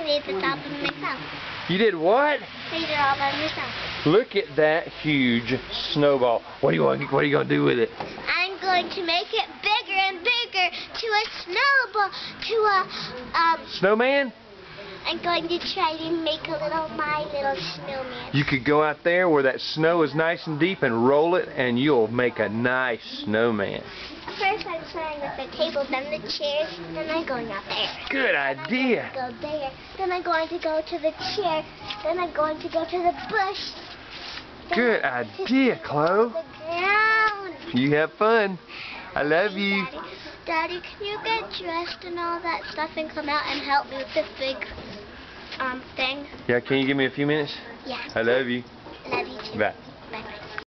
I made this all by myself. You did what? I did it all by myself. Look at that huge snowball. What do you want? What are you gonna do with it? I'm going to make it bigger and bigger to a snowball, to a, um, Snowman? I'm going to try to make a little, my little snowman. You could go out there where that snow is nice and deep and roll it, and you'll make a nice snowman. First I'm starting with the table, then the chairs, then I'm going out there. Good Then idea. I'm going to go there, then I'm going to go to the chair, then I'm going to go to the bush. then Good idea, Chloe. The ground. You have fun. I love you. Daddy, Daddy, can you get dressed and all that stuff and come out and help me with the big um thing? Yeah, can you give me a few minutes? Yeah. I love you. Love you too. Bye.